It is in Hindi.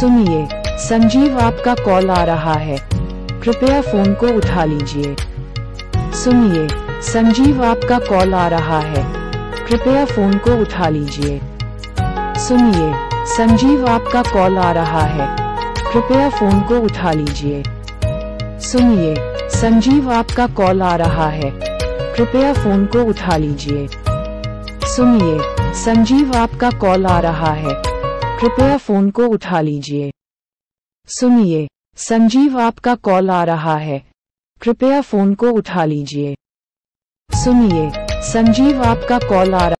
सुनिए, संजीव आपका कॉल आ रहा है। कृपया फ़ोन को उठा लीजिए। सुनिए, संजीव आपका कॉल आ रहा है। कृपया फ़ोन को उठा लीजिए। सुनिए, संजीव आपका कॉल आ रहा है। कृपया फ़ोन को उठा लीजिए। सुनिए, संजीव आपका कॉल आ रहा है। कृपया फ़ोन को उठा लीजिए। सुनिए, संजीव आपका कॉल आ रहा है। कृपया फ़ोन को उठा लीजिए। सुनिए, संजीव आपका कॉल आ रहा है। कृपया फ़ोन को उठा लीजिए। सुनिए, संजीव आपका कॉल आ रहा